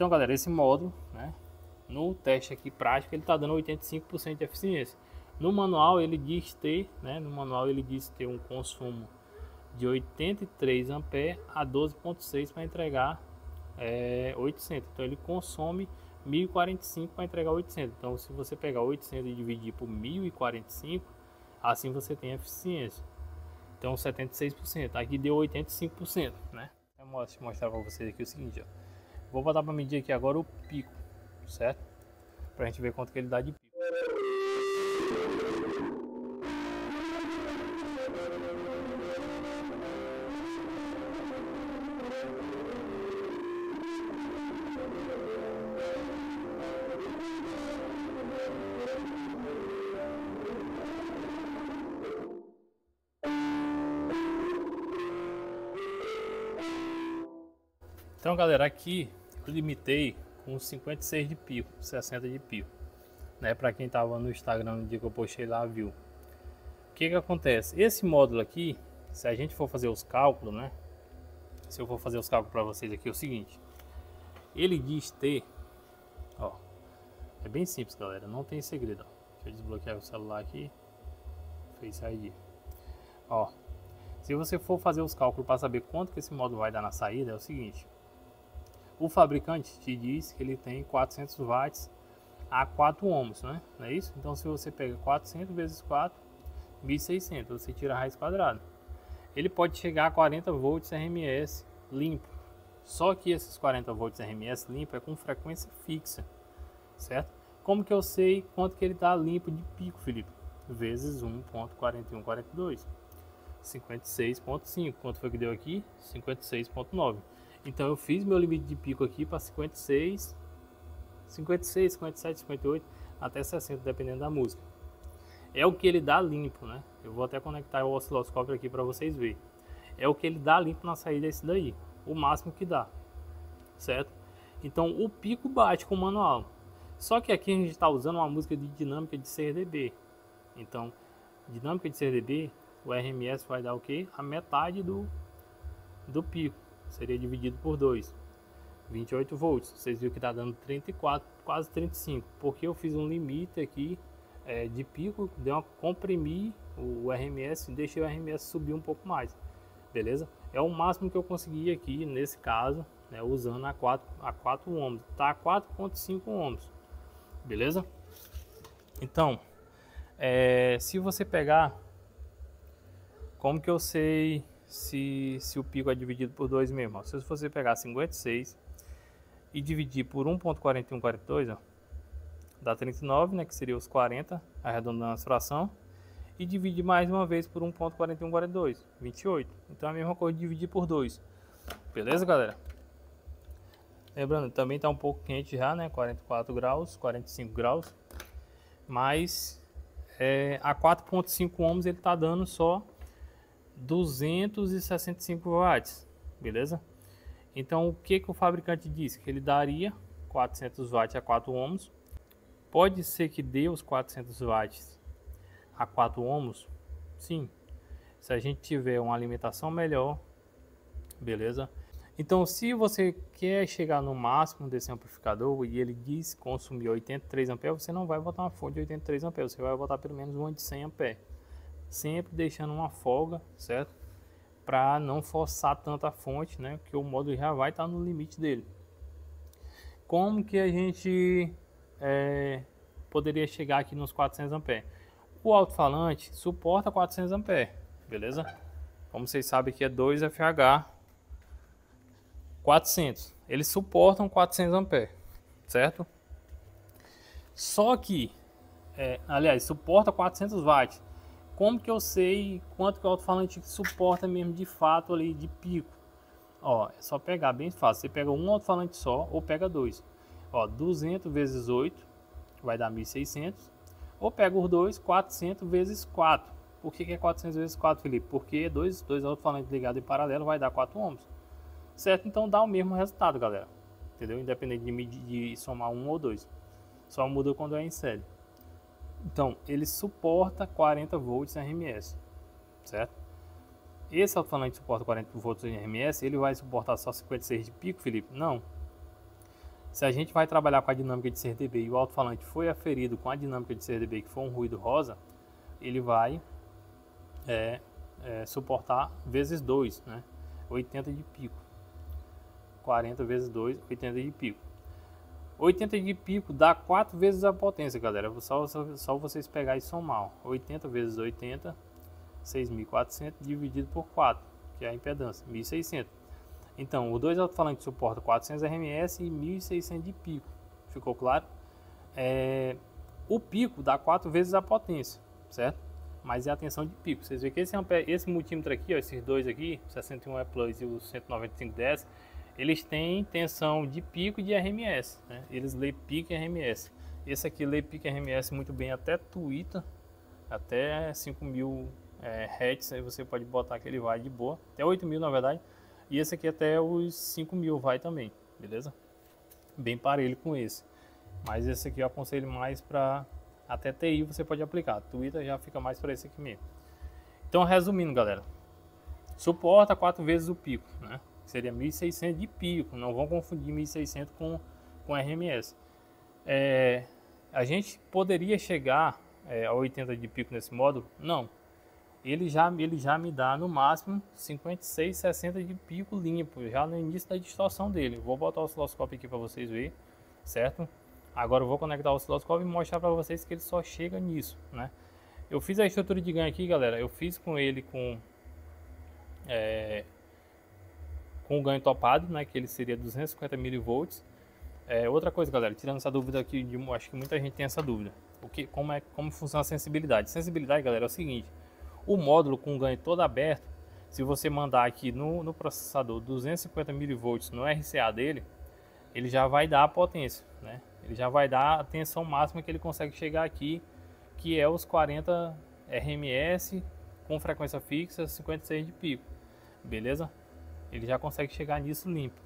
Então, galera, esse módulo, né, no teste aqui prático, ele está dando 85% de eficiência. No manual ele diz ter, né, no manual ele diz ter um consumo de 83 ampere a 12.6 para entregar é, 800. Então ele consome 1045 para entregar 800. Então se você pegar 800 e dividir por 1045, assim você tem eficiência. Então 76%. Aqui deu 85%, né? Eu vou mostrar para vocês aqui o seguinte, ó. Vou botar para medir aqui agora o pico, certo? Para a gente ver quanto que ele dá de pico. Então galera, aqui limitei com 56 de pico, 60 de pico. Né? Para quem estava no Instagram no dia que eu postei lá, viu. O que que acontece? Esse módulo aqui, se a gente for fazer os cálculos, né? Se eu for fazer os cálculos para vocês aqui, é o seguinte. Ele diz ter, ó, é bem simples galera, não tem segredo. Ó. Deixa eu desbloquear o celular aqui, Face ID. Ó, se você for fazer os cálculos para saber quanto que esse módulo vai dar na saída, é o seguinte o fabricante te diz que ele tem 400 watts a 4 ohms, né? Não é isso? Então se você pega 400 vezes 4, 1600, você tira a raiz quadrada. Ele pode chegar a 40 volts RMS limpo. Só que esses 40 volts RMS limpo é com frequência fixa, certo? Como que eu sei quanto que ele está limpo de pico, Felipe? Vezes 1.4142. 56.5. Quanto foi que deu aqui? 56.9. Então eu fiz meu limite de pico aqui para 56, 56, 57, 58 até 60, dependendo da música. É o que ele dá limpo, né? Eu vou até conectar o osciloscópio aqui para vocês verem. É o que ele dá limpo na saída esse daí, o máximo que dá, certo? Então o pico bate com o manual. Só que aqui a gente está usando uma música de dinâmica de CRDB. Então, dinâmica de CRDB, o RMS vai dar o que? A metade do, do pico seria dividido por 2. 28 volts. Vocês viram que está dando 34, quase 35. Porque eu fiz um limite aqui é, de pico, deu uma comprimir o RMS, deixei o RMS subir um pouco mais. Beleza? É o máximo que eu consegui aqui nesse caso, né, usando a 4 a 4 ohms. Tá 4.5 ohms. Beleza? Então, é, se você pegar como que eu sei se, se o pico é dividido por 2 mesmo. Ó. Se você pegar 56 e dividir por 1.4142, dá 39, né, que seria os 40, arredondando a fração, e dividir mais uma vez por 1.4142, 28. Então é a mesma coisa dividir por 2. Beleza, galera? Lembrando, também está um pouco quente já, né? 44 graus, 45 graus. Mas é, a 4.5 ohms ele está dando só 265 watts, beleza? Então o que, que o fabricante disse? Que ele daria 400 watts a 4 ohms. Pode ser que dê os 400 watts a 4 ohms? Sim. Se a gente tiver uma alimentação melhor, beleza? Então se você quer chegar no máximo desse amplificador e ele diz consumir 83 amperes, você não vai botar uma fonte de 83 amperes, você vai botar pelo menos uma de 100 amperes sempre deixando uma folga, certo? Para não forçar tanta fonte, né? Que o módulo já vai estar tá no limite dele. Como que a gente é, poderia chegar aqui nos 400 amperes? O alto-falante suporta 400 amperes, beleza? Como vocês sabem que é 2 FH 400. Eles suportam 400 amperes, certo? Só que, é, aliás, suporta 400 watts como que eu sei quanto que o alto-falante suporta mesmo de fato ali de pico? Ó, é só pegar bem fácil. Você pega um alto-falante só ou pega dois. Ó, 200 vezes 8 vai dar 1600. Ou pega os dois, 400 vezes 4. Por que, que é 400 vezes 4, Felipe? Porque dois, dois alto-falantes ligados em paralelo vai dar 4 ohms. Certo? Então dá o mesmo resultado, galera. Entendeu? Independente de, medir, de somar um ou dois. Só muda quando é em série. Então, ele suporta 40 volts RMS, certo? Esse alto-falante suporta 40 volts RMS, ele vai suportar só 56 de pico, Felipe? Não. Se a gente vai trabalhar com a dinâmica de CRDB e o alto-falante foi aferido com a dinâmica de CRDB, que foi um ruído rosa, ele vai é, é, suportar vezes 2, né? 80 de pico. 40 vezes 2, 80 de pico. 80 de pico dá 4 vezes a potência, galera. Só, só, só vocês pegar e somar. 80 vezes 80, 6.400 dividido por 4, que é a impedância, 1.600. Então, os dois alto-falantes suportam 400 RMS e 1.600 de pico. Ficou claro? É, o pico dá 4 vezes a potência, certo? Mas é a tensão de pico. Vocês veem que esse, esse multímetro aqui, ó, esses dois aqui, 61E Plus e o 19510, eles têm tensão de pico e de RMS. Né? Eles lê pico e RMS. Esse aqui lê pico e RMS muito bem até Twitter, até 5000 é, Hz. Aí você pode botar que ele vai de boa, até 8000 na verdade. E esse aqui até os 5000 vai também, beleza? Bem parelho com esse. Mas esse aqui eu aconselho mais para até TI você pode aplicar. Twitter já fica mais para esse aqui mesmo. Então, resumindo, galera, suporta quatro vezes o pico, né? Seria 1.600 de pico, não vão confundir 1.600 com, com RMS. É, a gente poderia chegar é, a 80 de pico nesse módulo? Não. Ele já, ele já me dá no máximo 56, 60 de pico limpo, já no início da distorção dele. Vou botar o osciloscópio aqui para vocês verem, certo? Agora eu vou conectar o osciloscópio e mostrar para vocês que ele só chega nisso, né? Eu fiz a estrutura de ganho aqui, galera. Eu fiz com ele com é, com o ganho topado, né, que ele seria 250 mV. É, outra coisa, galera, tirando essa dúvida aqui, de, acho que muita gente tem essa dúvida. O que, como, é, como funciona a sensibilidade? Sensibilidade, galera, é o seguinte: o módulo com ganho todo aberto, se você mandar aqui no, no processador 250 mV no RCA dele, ele já vai dar a potência, né? Ele já vai dar a tensão máxima que ele consegue chegar aqui, que é os 40 RMS com frequência fixa, 56 de pico, beleza? Ele já consegue chegar nisso limpo.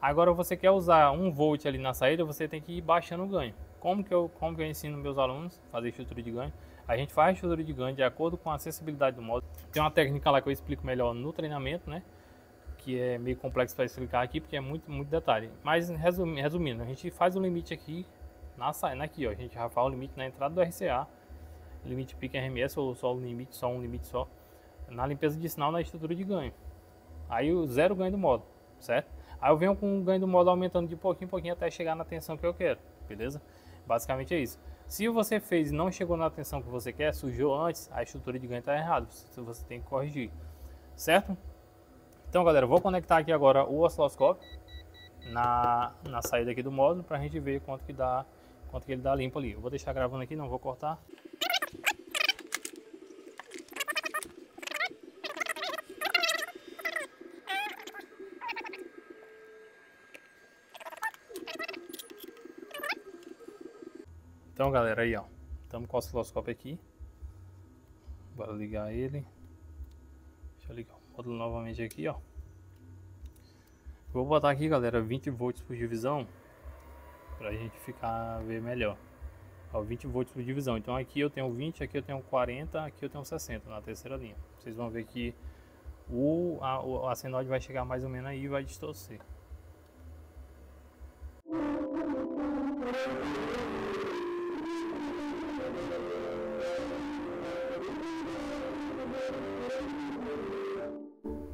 Agora você quer usar 1 volt ali na saída, você tem que ir baixando o ganho. Como que eu, como que eu ensino meus alunos a fazer estrutura de ganho? A gente faz estrutura de ganho de acordo com a acessibilidade do módulo. Tem uma técnica lá que eu explico melhor no treinamento, né? Que é meio complexo para explicar aqui, porque é muito, muito detalhe. Mas resumindo, a gente faz o limite aqui na saída, aqui, ó. A gente já faz o limite na entrada do RCA, limite pico RMS ou só o limite, só um limite só, na limpeza de sinal na estrutura de ganho. Aí o zero ganho do modo, certo? Aí eu venho com o ganho do modo aumentando de pouquinho em pouquinho até chegar na tensão que eu quero, beleza? Basicamente é isso. Se você fez e não chegou na tensão que você quer, sujou antes, a estrutura de ganho está errada. Você tem que corrigir, certo? Então, galera, vou conectar aqui agora o osciloscópio na, na saída aqui do módulo para a gente ver quanto que dá, quanto que ele dá limpo ali. Eu vou deixar gravando aqui, não vou cortar. Então, galera, aí, ó. Estamos com o osciloscópio aqui. Bora ligar ele. Deixa eu ligar o módulo novamente aqui, ó. Vou botar aqui, galera, 20 volts por divisão. Pra gente ficar ver melhor. Ó, 20 volts por divisão. Então aqui eu tenho 20, aqui eu tenho 40, aqui eu tenho 60 na terceira linha. Vocês vão ver que o, a, a senoide vai chegar mais ou menos aí e vai distorcer.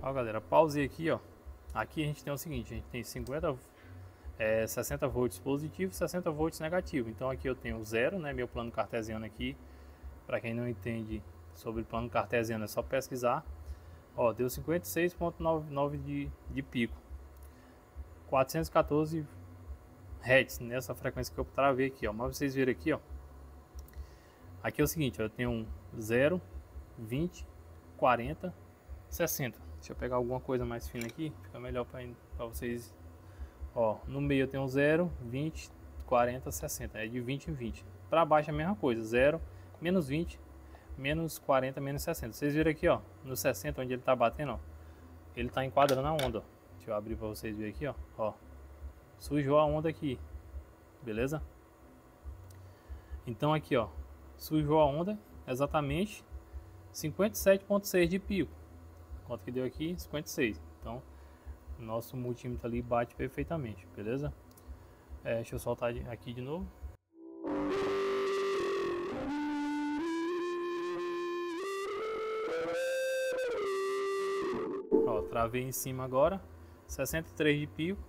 Ó galera, pausei aqui ó. Aqui a gente tem o seguinte, a gente tem 50, é, 60 volts positivo e 60 volts negativo. Então aqui eu tenho zero, né, meu plano cartesiano aqui. Para quem não entende sobre plano cartesiano é só pesquisar. Ó, deu 56.99 de, de pico. 414 Hz nessa frequência que eu travei aqui, ó. Mas vocês verem aqui, ó. Aqui é o seguinte, ó, eu tenho 0, 20, 40, 60. Deixa eu pegar alguma coisa mais fina aqui, fica melhor para vocês. Ó, no meio eu tenho 0, 20, 40, 60. É de 20 em 20. Para baixo é a mesma coisa, 0, menos 20, menos 40, menos 60. Vocês viram aqui, ó, no 60 onde ele está batendo, ó. Ele está enquadrando a onda, ó. Deixa eu abrir para vocês verem aqui, ó. ó. Sujou a onda aqui. Beleza? Então aqui, ó, sujou a onda exatamente 57.6 de pico. Quanto que deu aqui? 56. Então, nosso multímetro ali bate perfeitamente, beleza? É, deixa eu soltar aqui de novo. Ó, travei em cima agora, 63 de pico.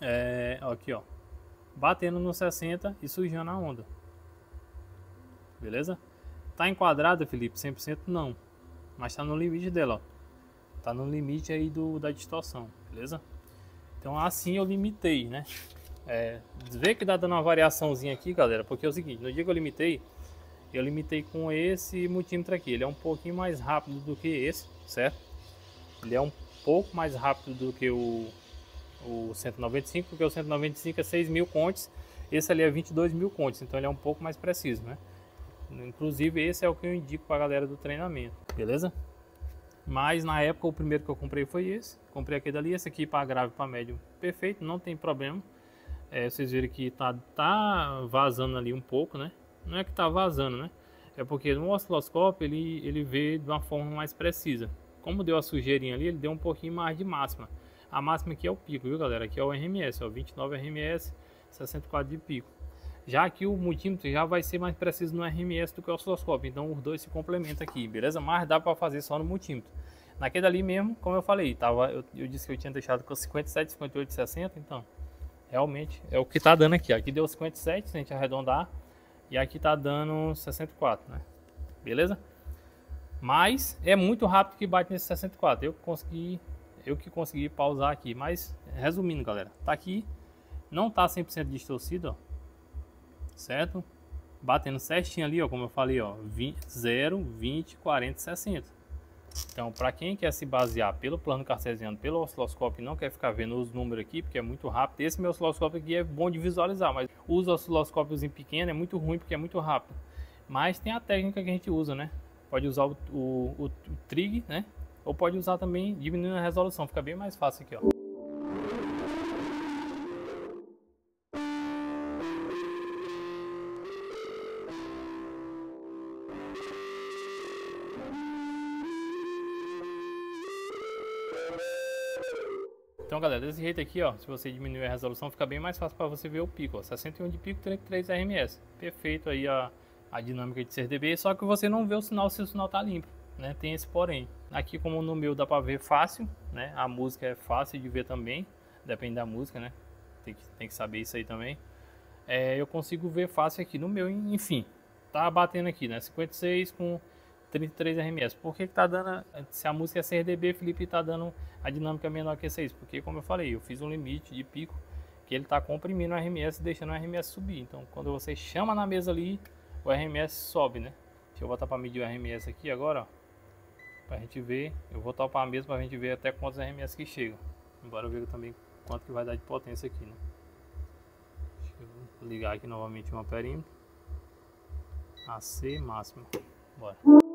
É, ó, aqui ó, batendo no 60 e sujando a onda. Beleza? Tá enquadrado, Felipe? 100% não. Mas tá no limite dela, ó. Tá no limite aí do, da distorção, beleza? Então assim eu limitei, né? É, vê que dá dando uma variaçãozinha aqui, galera, porque é o seguinte, no dia que eu limitei, eu limitei com esse multímetro aqui. Ele é um pouquinho mais rápido do que esse, certo? Ele é um pouco mais rápido do que o, o 195, porque o 195 é 6 mil contes, esse ali é 22 mil contes, então ele é um pouco mais preciso, né? Inclusive esse é o que eu indico para a galera do treinamento, beleza? Mas na época o primeiro que eu comprei foi esse, comprei aquele ali, esse aqui para grave para médio, perfeito, não tem problema. É, vocês viram que tá, tá vazando ali um pouco, né? Não é que tá vazando, né? É porque no osciloscópio ele, ele vê de uma forma mais precisa. Como deu a sujeirinha ali, ele deu um pouquinho mais de máxima. A máxima aqui é o pico, viu galera? Aqui é o RMS, ó, 29 RMS, 64 de pico. Já que o multímetro já vai ser mais preciso no RMS do que o osciloscópio, então os dois se complementam aqui, beleza? Mas dá para fazer só no multímetro. Naquele ali mesmo, como eu falei, tava, eu, eu disse que eu tinha deixado com 57, 58, 60, então realmente é o que tá dando aqui. Aqui deu 57, se a gente arredondar, e aqui tá dando 64, né? Beleza? Mas é muito rápido que bate nesse 64. Eu consegui, eu que consegui pausar aqui, mas resumindo, galera, tá aqui, não tá 100% distorcido, ó. Certo? Batendo certinho ali, ó, como eu falei, ó, 20, 0, 20, 40, 60. Então, para quem quer se basear pelo plano cartesiano, pelo osciloscópio não quer ficar vendo os números aqui, porque é muito rápido, esse meu osciloscópio aqui é bom de visualizar, mas os osciloscópios em pequeno é muito ruim porque é muito rápido. Mas tem a técnica que a gente usa, né? Pode usar o, o, o, o trig, né? Ou pode usar também diminuindo a resolução, fica bem mais fácil aqui, ó. Galera, desse jeito aqui, ó, se você diminuir a resolução, fica bem mais fácil para você ver o pico, ó, 61 de pico, 33 RMS. Perfeito aí a a dinâmica de CRDB, só que você não vê o sinal se o sinal tá limpo, né? Tem esse porém. Aqui como no meu dá para ver fácil, né? A música é fácil de ver também, depende da música, né? Tem que, tem que saber isso aí também. É, eu consigo ver fácil aqui no meu, enfim, tá batendo aqui, né? 56 com 33 RMS. Por que, que tá dando, se a música é CRDB, Felipe tá dando a dinâmica menor que 6? Porque como eu falei, eu fiz um limite de pico que ele tá comprimindo o RMS e deixando o RMS subir. Então quando você chama na mesa ali, o RMS sobe, né? Deixa eu voltar para medir o RMS aqui agora, ó. Pra gente ver, eu vou topar a mesa pra gente ver até quantos RMS que chegam. Embora eu veja também quanto que vai dar de potência aqui, né? Deixa eu ligar aqui novamente uma perímetro. AC máximo. Bora.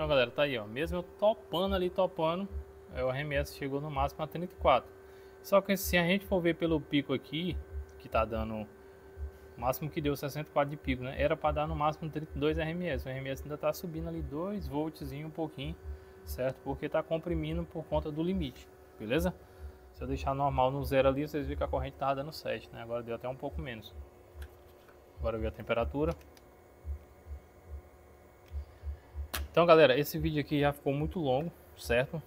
Então galera, tá aí ó, mesmo eu topando ali, topando, é, o RMS chegou no máximo a 34. Só que se a gente for ver pelo pico aqui, que tá dando o máximo que deu 64 de pico, né? Era para dar no máximo 32 RMS. O RMS ainda tá subindo ali 2 volts um pouquinho, certo? Porque tá comprimindo por conta do limite, beleza? Se eu deixar normal no zero ali, vocês viram que a corrente tava dando 7, né? Agora deu até um pouco menos. Agora eu vi a temperatura. Então, galera, esse vídeo aqui já ficou muito longo, certo?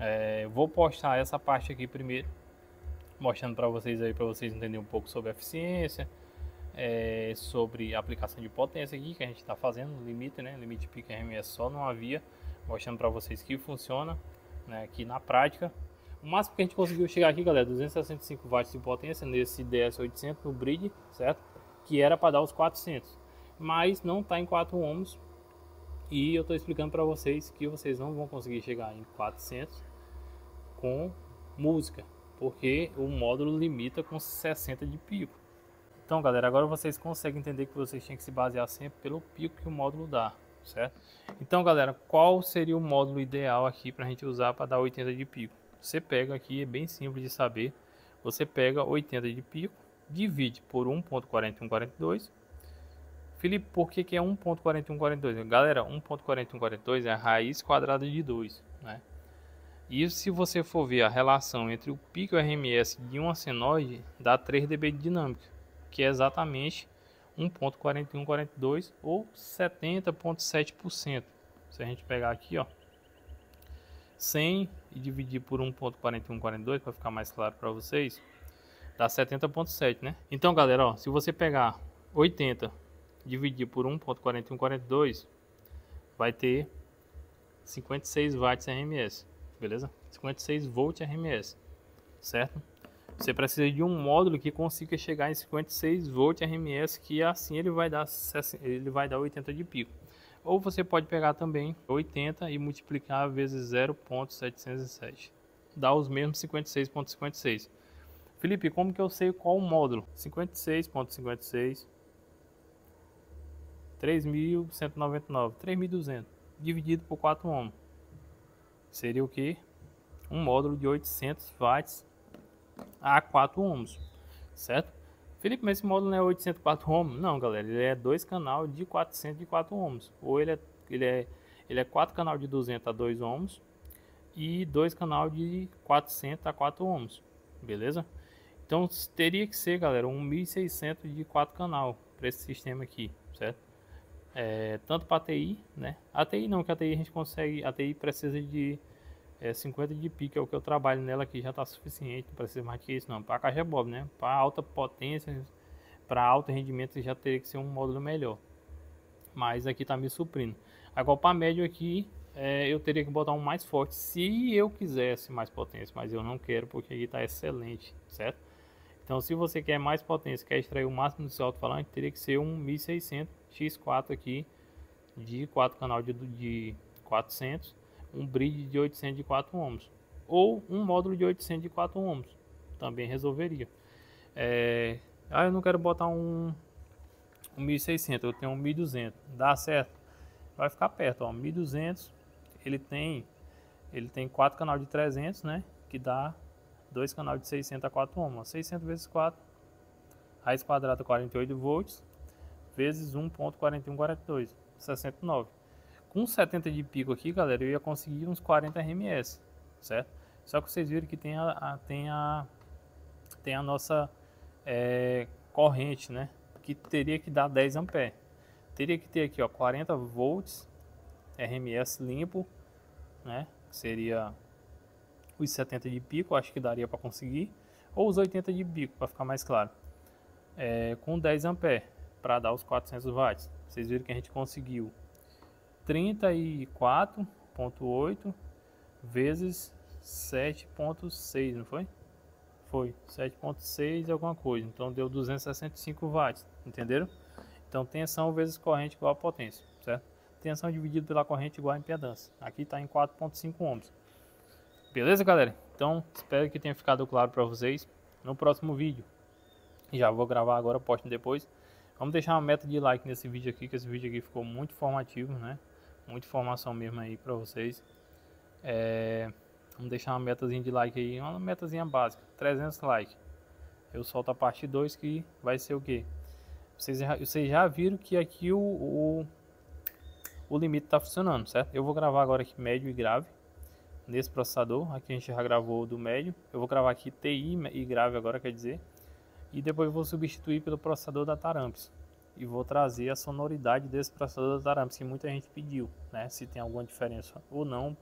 É, vou postar essa parte aqui primeiro, mostrando para vocês aí, para vocês entenderem um pouco sobre eficiência, é, sobre aplicação de potência aqui que a gente está fazendo, limite, né? Limite pico RMS só não havia, mostrando para vocês que funciona, né? Aqui na prática. O máximo que a gente conseguiu chegar aqui, galera, 265 watts de potência nesse DS800 no Bridge, certo? Que era para dar os 400. Mas não está em 4 ohms. E eu estou explicando para vocês que vocês não vão conseguir chegar em 400 com música, porque o módulo limita com 60 de pico. Então, galera, agora vocês conseguem entender que vocês têm que se basear sempre pelo pico que o módulo dá, certo? Então, galera, qual seria o módulo ideal aqui para a gente usar para dar 80 de pico? Você pega aqui, é bem simples de saber. Você pega 80 de pico, divide por 1.4142. Felipe, por que, que é 1.4142? Galera, 1.4142 é a raiz quadrada de 2, né? E se você for ver a relação entre o pico RMS de uma senoide, dá 3 dB de dinâmica, que é exatamente 1.4142 ou 70.7%. Se a gente pegar aqui, ó, 100 e dividir por 1.4142 para ficar mais claro para vocês, dá 70.7, né? Então, galera, ó, se você pegar 80 dividir por 1.4142, vai ter 56 watts RMS, beleza? 56 volts RMS, certo? Você precisa de um módulo que consiga chegar em 56 volts RMS, que assim ele vai dar ele vai dar 80 de pico. Ou você pode pegar também 80 e multiplicar vezes 0.707. Dá os mesmos 56.56. Felipe, como que eu sei qual módulo? 56.56 3.199, 3.200 dividido por 4 ohms. Seria o que? Um módulo de 800 watts a 4 ohms, certo? Felipe, mas esse módulo não é 804 ohms? Não, galera, ele é dois canal de 404 ohms. Ou ele é, ele é, ele é 4 canal de 200 a 2 ohms e dois canal de 400 a 4 ohms, beleza? Então teria que ser, galera, um 1600 de 4 canal para esse sistema aqui, certo? É, tanto para TI, né? A TI não, que a TI a gente consegue, a TI precisa de é, 50 de pico é o que eu trabalho nela aqui já está suficiente, não precisa mais que isso não. Para caixa bob, né? Para alta potência, para alto rendimento já teria que ser um módulo melhor. Mas aqui está me suprindo. Agora para médio aqui é, eu teria que botar um mais forte se eu quisesse mais potência, mas eu não quero porque aqui está excelente, certo? Então se você quer mais potência, quer extrair o máximo do seu alto-falante, teria que ser um 1600 X4 aqui de 4 canal de, de 400 um bridge de 804 ohms ou um módulo de 804 ohms também resolveria. É, ah eu não quero botar um, um 1600 eu tenho um 1200 dá certo? Vai ficar perto ó 1200 ele tem ele tem quatro canal de 300 né que dá dois canal de 600 a 4 ohms 600 vezes 4 raiz quadrada 48 volts vezes 1.4142 69 com 70 de pico aqui, galera, eu ia conseguir uns 40 RMS, certo? Só que vocês viram que tem a, a tem a, tem a nossa é, corrente, né? Que teria que dar 10 amperes. Teria que ter aqui, ó, 40 volts RMS limpo, né? Que seria os 70 de pico, acho que daria para conseguir. Ou os 80 de pico, para ficar mais claro. É, com 10 amperes, para dar os 400 watts. Vocês viram que a gente conseguiu 34.8 vezes 7.6, não foi? Foi 7.6 alguma coisa, então deu 265 watts, entenderam? Então tensão vezes corrente igual a potência, certo? Tensão dividido pela corrente igual a impedância. Aqui está em 4.5 ohms. Beleza, galera? Então espero que tenha ficado claro para vocês. No próximo vídeo, já vou gravar agora, posto depois. Vamos deixar uma meta de like nesse vídeo aqui, que esse vídeo aqui ficou muito informativo, né? muita informação mesmo aí para vocês. É, vamos deixar uma metazinha de like aí, uma metazinha básica, 300 likes. Eu solto a parte 2 que vai ser o que? Vocês, vocês já viram que aqui o, o, o limite está funcionando, certo? Eu vou gravar agora aqui médio e grave nesse processador. Aqui a gente já gravou do médio. Eu vou gravar aqui TI e grave agora, quer dizer. E depois vou substituir pelo processador da Taramps e vou trazer a sonoridade desse processador da Tarampes que muita gente pediu, né? Se tem alguma diferença ou não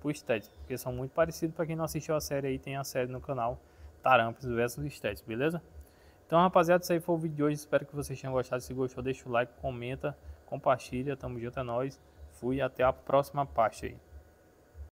pro Steadis, porque são muito parecidos para quem não assistiu a série aí, tem a série no canal Tarampes versus Steadis, beleza? Então, rapaziada, esse aí foi o vídeo de hoje, espero que vocês tenham gostado, se gostou, deixa o like, comenta, compartilha, tamo junto, é nóis, fui, até a próxima parte aí.